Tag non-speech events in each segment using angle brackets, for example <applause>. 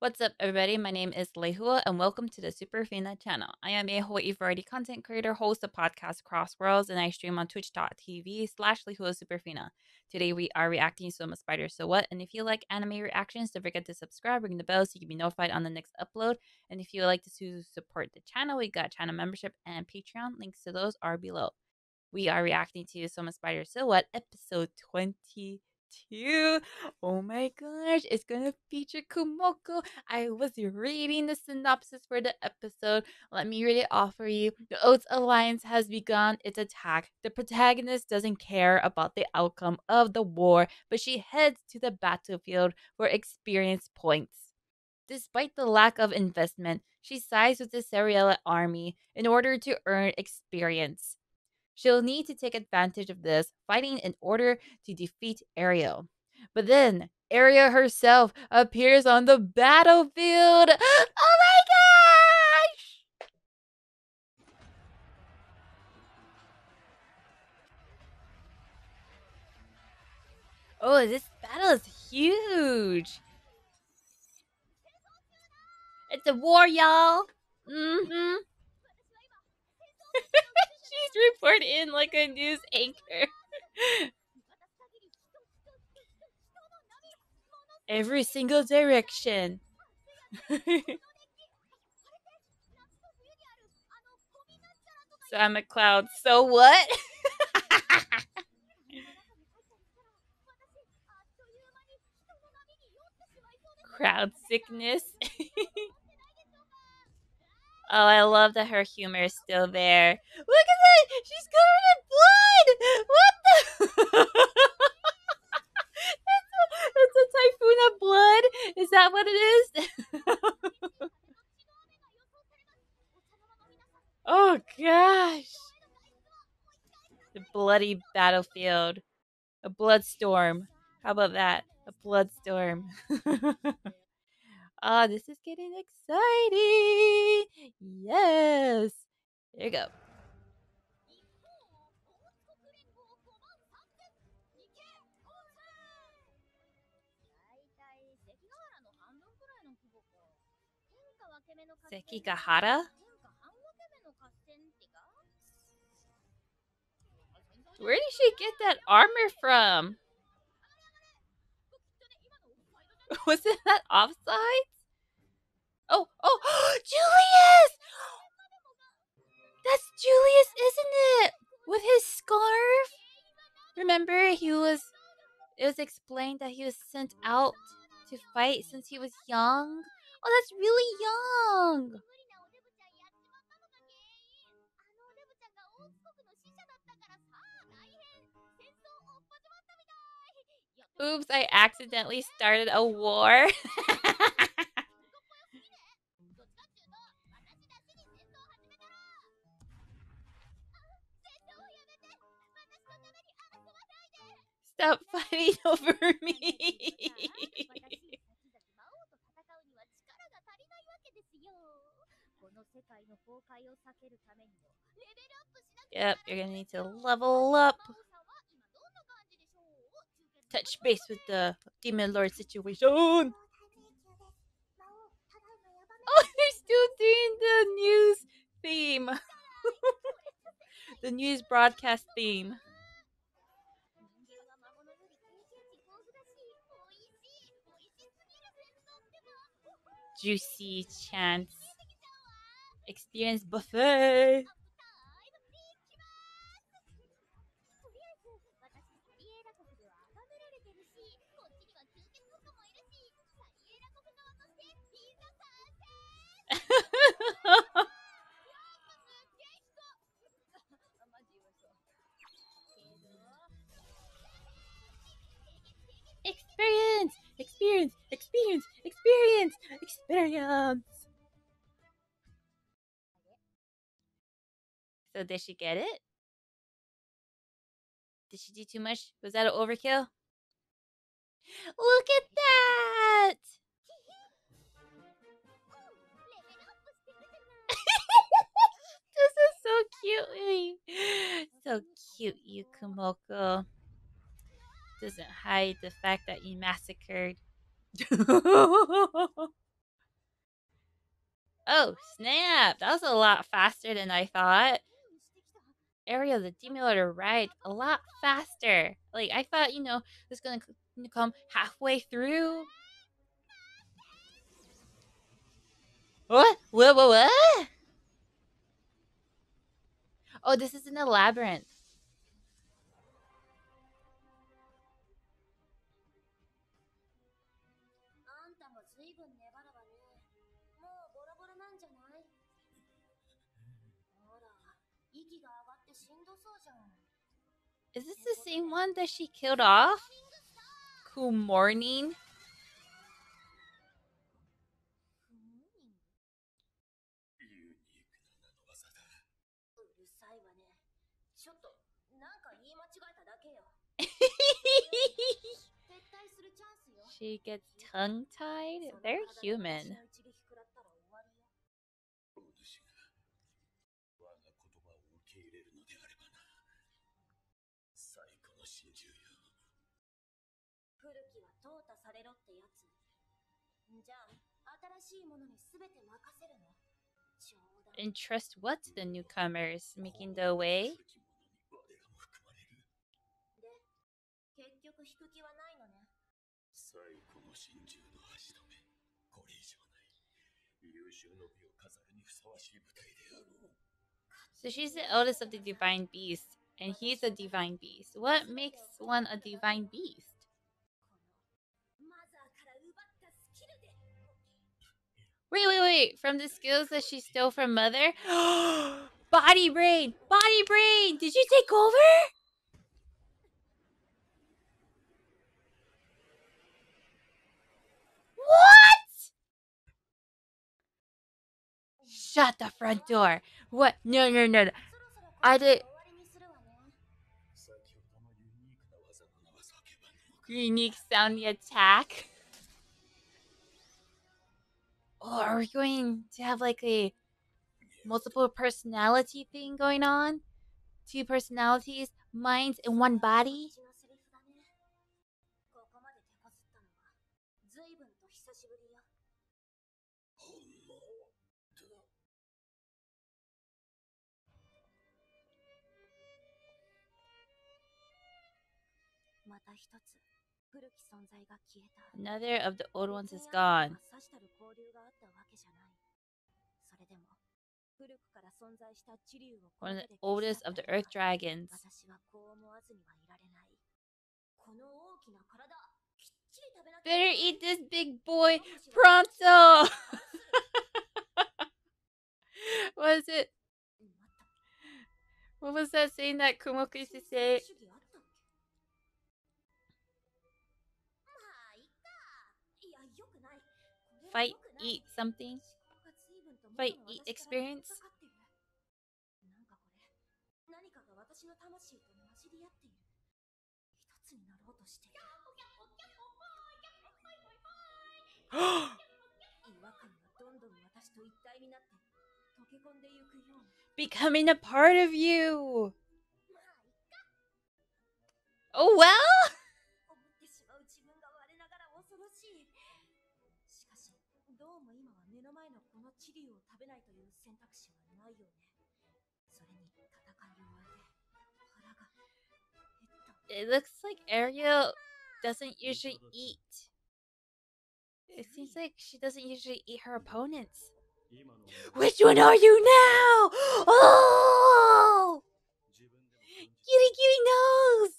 What's up, everybody? My name is Lehua, and welcome to the Superfina channel. I am a Hawaii variety content creator, host of podcast Cross Worlds, and I stream on twitch.tv slash Lehua Superfina. Today, we are reacting to So I'm a Spider So What, and if you like anime reactions, don't forget to subscribe, ring the bell so you can be notified on the next upload. And if you would like to support the channel, we got channel membership and Patreon. Links to those are below. We are reacting to So I'm a Spider So What, episode 20 two. Oh my gosh, it's gonna feature Kumoko. I was reading the synopsis for the episode. Let me read it off for you. The Oats Alliance has begun its attack. The protagonist doesn't care about the outcome of the war, but she heads to the battlefield for experience points. Despite the lack of investment, she sides with the Sariella army in order to earn experience. She'll need to take advantage of this, fighting in order to defeat Ariel. But then, Ariel herself appears on the battlefield. <gasps> Oh my gosh! Oh, this battle is huge. It's a war, y'all. Mm-hmm. <laughs> She's reported in like a news anchor. Every single direction. <laughs> so I'm a cloud. So what? <laughs> Crowd sickness. Oh, I love that her humor is still there. Look at that! She's covered in blood! What the? <laughs> it's, a, typhoon of blood. Is that what it is? <laughs> oh gosh! The bloody battlefield. A bloodstorm. How about that? A bloodstorm. <laughs> Ah, this is getting exciting. Yes. Here you go. Sekigahara? Where did she get that armor from? <laughs> Was it that offside? Oh, oh, <gasps> Julius! That's Julius, isn't it? With his scarf? Remember, he was. It was explained that he was sent out to fight since he was young. Oh, that's really young. Oops, I accidentally started a war. <laughs> Stop fighting <laughs> over me. yep, you're gonna need to level up touch base with the Demon Lord situation. <laughs> Oh, they're still doing the news theme. <laughs> the news broadcast theme. Juicy chance. Experience buffet. Experience. So did she get it? Did she do too much? Was that an overkill? Look at that! <laughs> This is so cute. So cute, you Kumoko. Doesn't hide the fact that you massacred. <laughs> Oh, snap! That was a lot faster than I thought. Ariel, the lord right a lot faster. Like, I thought, you know, it was gonna come halfway through. What? What? What? What? Oh, this is in the labyrinth. Is this the same one that she killed off? Cool morning. <laughs> <laughs> she gets tongue tied? They're human. Entrust what to the newcomers, making the way? So she's the eldest of the divine beasts, and he's a divine beast. What makes one a divine beast? Wait, wait, wait. From the skills that she stole from Mother? <gasps> Body brain! Body brain! Did you take over? What? Shut the front door. What? No, no, no. I did. Unique sounding attack. Oh, are we going to have like a multiple personality thing going on? Two personalities, minds, and one body? Another of the old ones is gone. One of the oldest of the earth dragons. Better eat this big boy pronto! <laughs> what is it? <laughs> What was that saying that Kumoko used to say? Fight, eat something. Fight, eat experience. <gasps> Becoming a part of you. Oh well. seems like she doesn't usually eat her opponents. <laughs> Which one are you now? <gasps> Oh! Kitty Kitty knows! Like both, and like neither. 意識はアリエルの方に近いようだ。ああ、やっぱそうか。思考はあれの方に近いようだから。これ、どういうことなわけお前、あの者の魂に精神を侵食されていた。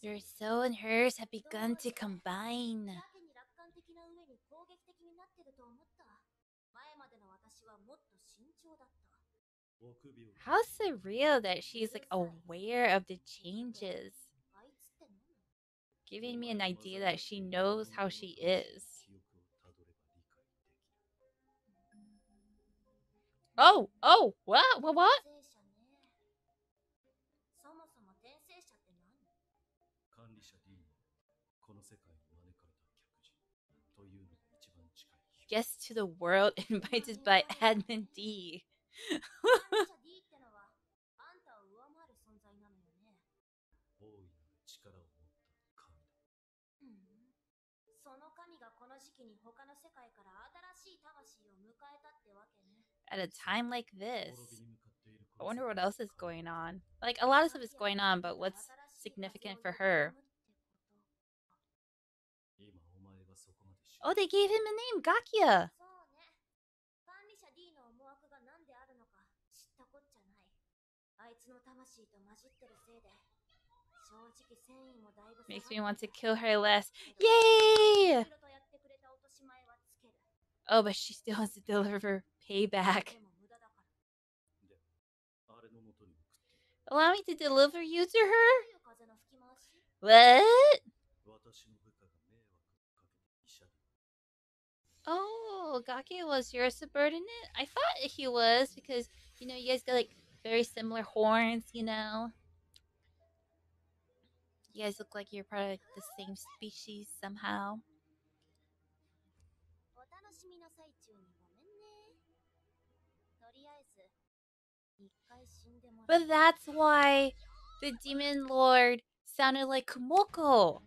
Your soul and hers have begun to combine. やけに楽観的な上に攻撃的になってると思った。前までの私はもっと慎重だった。how surreal that she's like aware of the changes. giving me an idea that she knows how she is. Oh, oh, what? What? What? guest to the world invited by Admin D. <laughs> At a time like this, I wonder what else is going on. Like, a lot of stuff is going on, but what's significant for her? Oh, they gave him a name, Gakia. Makes me want to kill her less. Yay! Oh, but she still has to deliver payback. Allow me to deliver you to her? What? Oh, Gaki was your subordinate? I thought he was because, you know, you guys got like very similar horns, you know? You guys look like you're part of the same species somehow. But that's why the demon lord sounded like Kumoko.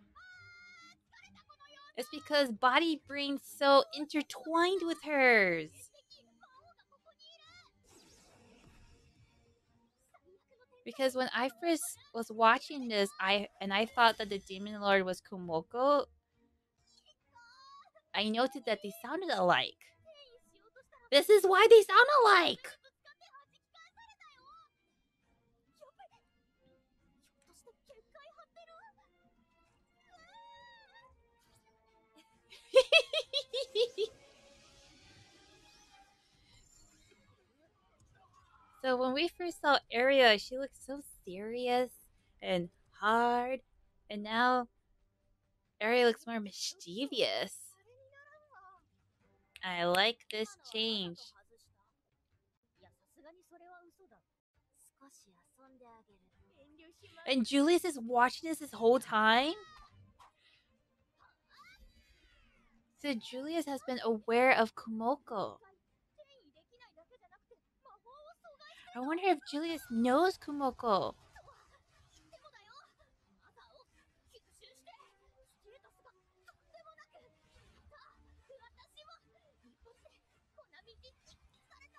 It's because body brain's so intertwined with hers. Because when I first was watching this, I and I thought that the demon lord was Kumoko. I noted that they sounded alike. This is why they sound alike. <laughs> so when we first saw Aria, she looked so serious and hard, and now Aria looks more mischievous. I like this change. And Julius is watching this this whole time? So Julius has been aware of Kumoko. I wonder if Julius knows Kumoko.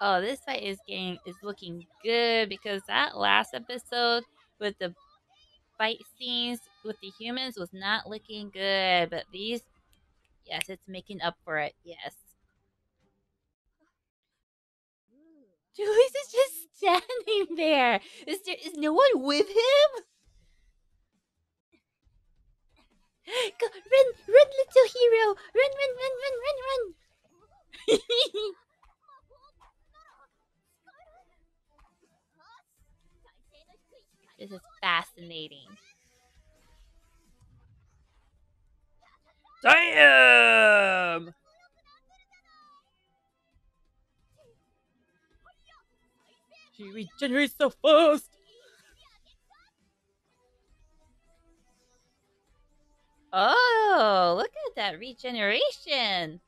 Oh, this fight is getting is looking good because that last episode with the fight scenes with the humans was not looking good, but these yes, it's making up for it. Yes. <laughs> Julius is just standing there. Is there is no one with him? <gasps> Go, run, run, little hero! Run, run, run, run, run, run! <laughs> this is fascinating. Damn! She regenerates so fast. Oh, look at that regeneration.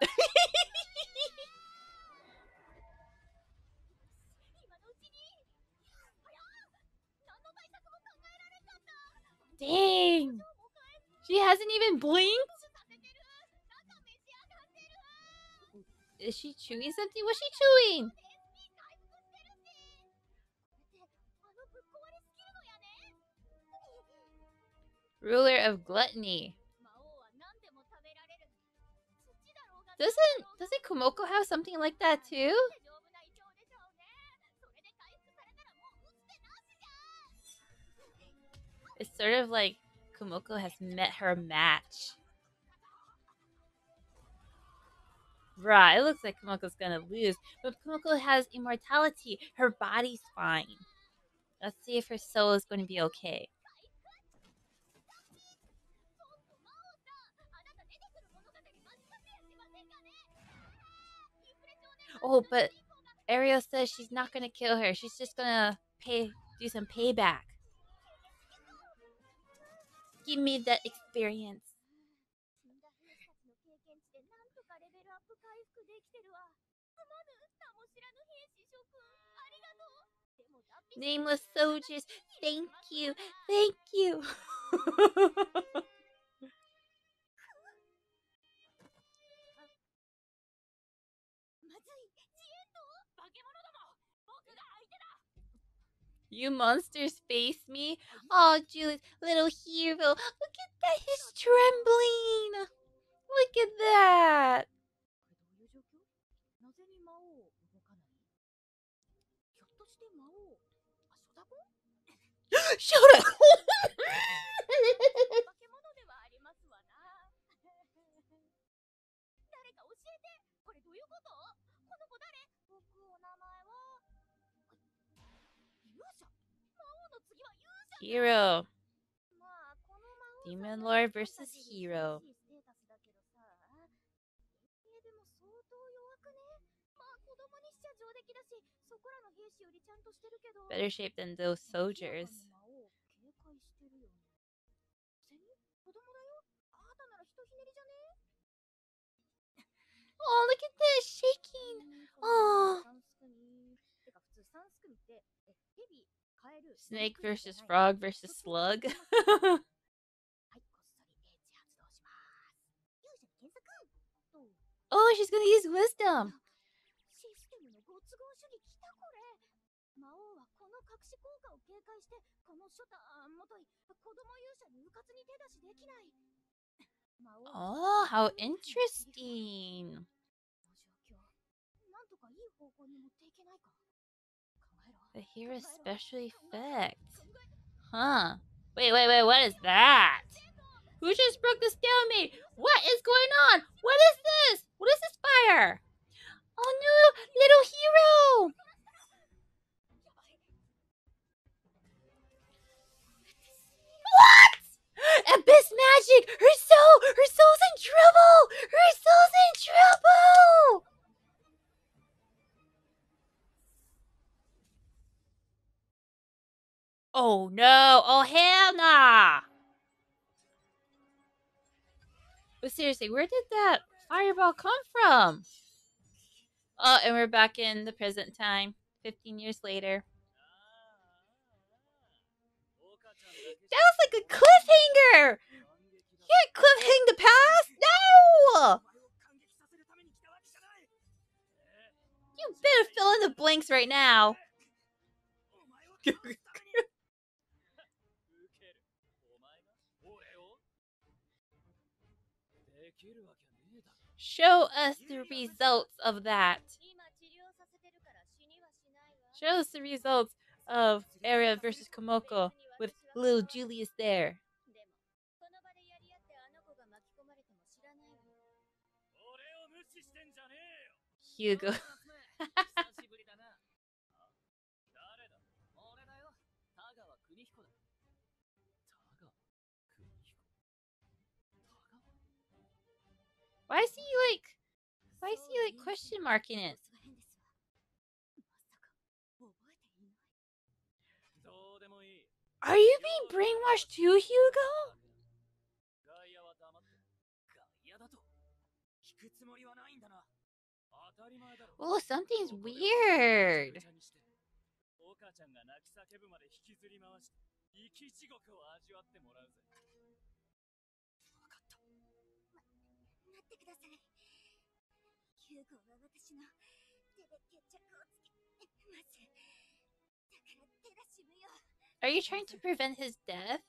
<laughs> Dang. She hasn't even blinked. Is she chewing something? What's she chewing? Ruler of gluttony. Doesn't doesn't Kumoko have something like that too? It's sort of like Kumoko has met her match. Right, it looks like Kumoko's gonna lose, but Kumoko has immortality. Her body's fine. Let's see if her soul is to be okay. Oh, but Ariel says she's not gonna kill her. She's just gonna pay, do some payback give me that experience. Nameless soldiers, thank you, thank you. <laughs> you monsters face me? Mm-hmm. Oh, Julius, little hero. Look at that, he's trembling. Look at that. <gasps> これ <laughs> Hero. Demon Lord versus Hero. Better shape than those soldiers. Oh, look at this shaking. Oh. Snake versus frog versus slug. <laughs> oh, she's gonna use wisdom. Oh, how interesting. <laughs> The hair is specially fixed. Huh. Wait, wait, wait, what is that? Who just broke the stalemate? What is going on? What is this? What is this fire? Oh no, little hero! What? Abyss magic! Her soul! Her soul's in trouble! Her soul's in trouble! Oh no! Oh hell nah! But seriously, where did that fireball come from? Oh, and we're back in the present time, 15 years later. That was like a cliffhanger! Can't cliffhang the past! No! You better fill in the blanks right now. <laughs> Show us the results of that. Show us the results of Area versus Kumoko with little Julius there. Hugo. <laughs> Why is he like? Why is he like question marking it? Are you being brainwashed too, Hugo? Well, something's weird. ってくださいヒューゴは私の手で決着をつけますだから手出し無用 Are you trying to prevent his death?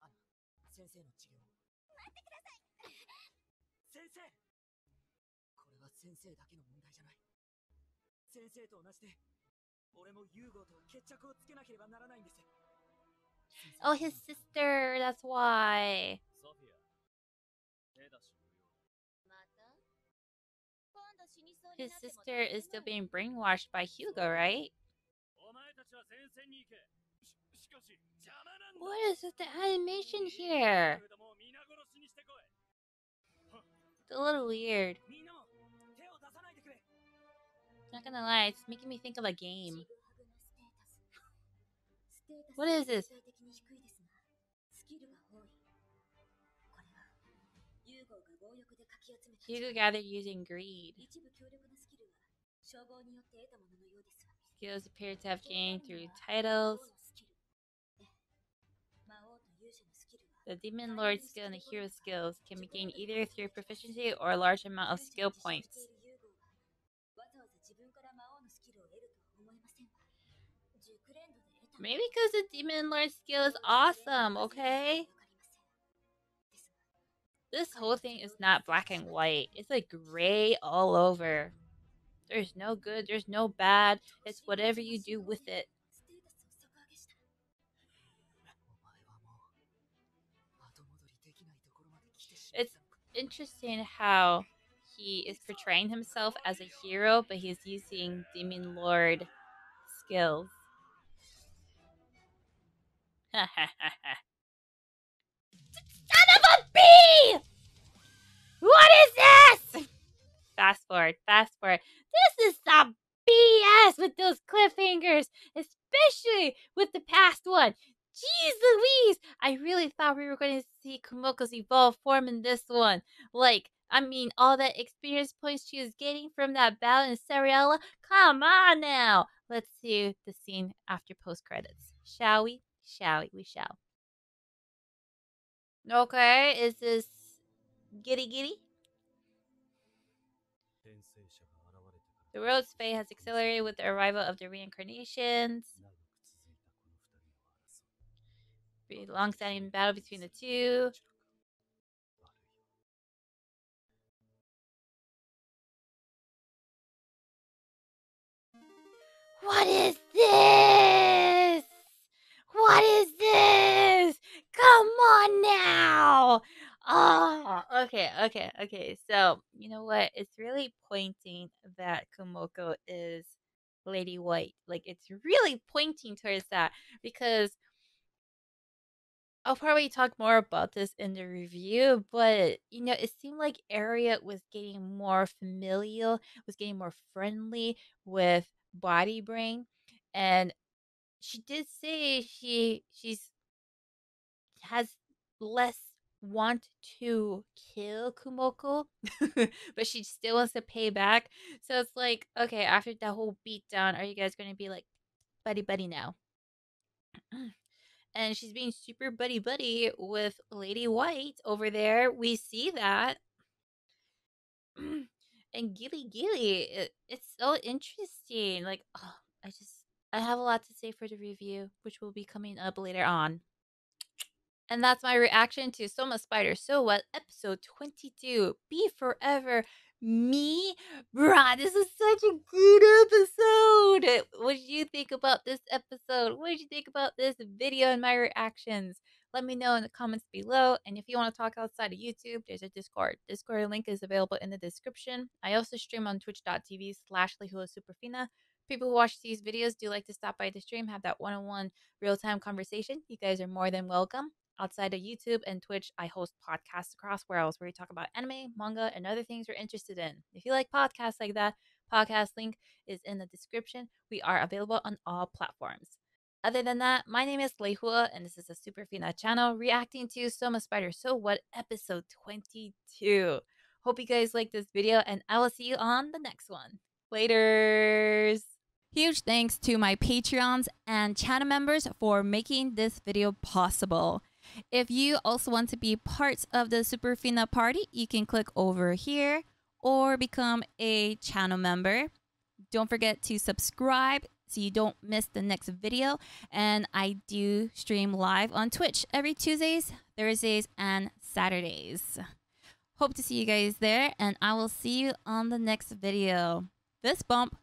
アナ先生の治療待ってください先生これは先生だけの問題じゃない先生と同じで俺もユーゴと決着をつけなければならないんです先生 Oh, his sister. That's why. His sister is still being brainwashed by Hugo, right? What is with the animation here? It's a little weird. Not gonna lie, it's making me think of a game. What is this? You could gather using greed. Skills appear to have gained through titles. The Demon Lord skill and the Hero skills can be gained either through proficiency or a large amount of skill points. Maybe because the Demon Lord skill is awesome, okay? This whole thing is not black and white. It's like gray all over. There's no good, there's no bad. It's whatever you do with it. It's interesting how he is portraying himself as a hero, but he's using Demon Lord skills. Ha ha ha ha bee! What is this? Fast forward, fast forward. This is some BS with those cliffhangers, especially with the past one. Jeez Louise! I really thought we were going to see Kumoko's evolved form in this one. Like, I mean, all that experience points she was getting from that battle in Sariella? Come on now! Let's see the scene after post credits. Shall we? Shall we? We shall. Okay, is this giddy giddy? The world's fate has accelerated with the arrival of the reincarnations. Long-standing battle between the two. What is this? What is this? Come on now. Oh, okay, okay, okay. So, you know what? It's really pointing that Kumoko is Lady White. Like, it's really pointing towards that because I'll probably talk more about this in the review, but you know, it seemed like Aria was getting more familial, was getting more friendly with Body Brain, and she did say she she's has less want to kill Kumoko, <laughs> but she still wants to pay back. So it's like, okay, after that whole beatdown, are you guys going to be like buddy buddy now? and she's being super buddy buddy with Lady White over there. We see that. <clears throat> and Gilly Gilly, it, it's so interesting. Like, oh, I just, I have a lot to say for the review, which will be coming up later on. And that's my reaction to So I'm a Spider So What, episode 22. Be Forever Me. Bruh, this is such a good episode. What did you think about this episode? What did you think about this video and my reactions? Let me know in the comments below. And if you want to talk outside of YouTube, there's a Discord. Discord link is available in the description. I also stream on twitch.tv slash Superfina. People who watch these videos do like to stop by the stream, have that one-on-one real-time conversation. You guys are more than welcome. Outside of YouTube and Twitch, I host podcasts across worlds where we talk about anime, manga, and other things you're interested in. If you like podcasts like that, podcast link is in the description. We are available on all platforms. Other than that, my name is Lehua, and this is a Superfina channel reacting to So I'm a Spider So What episode 22. Hope you guys like this video, and I will see you on the next one. Laters! Huge thanks to my Patreons and channel members for making this video possible. If you also want to be part of the Superfina party, you can click over here or become a channel member. Don't forget to subscribe so you don't miss the next video. And I do stream live on Twitch every Tuesdays, Thursdays, and Saturdays. Hope to see you guys there, and I will see you on the next video. This bump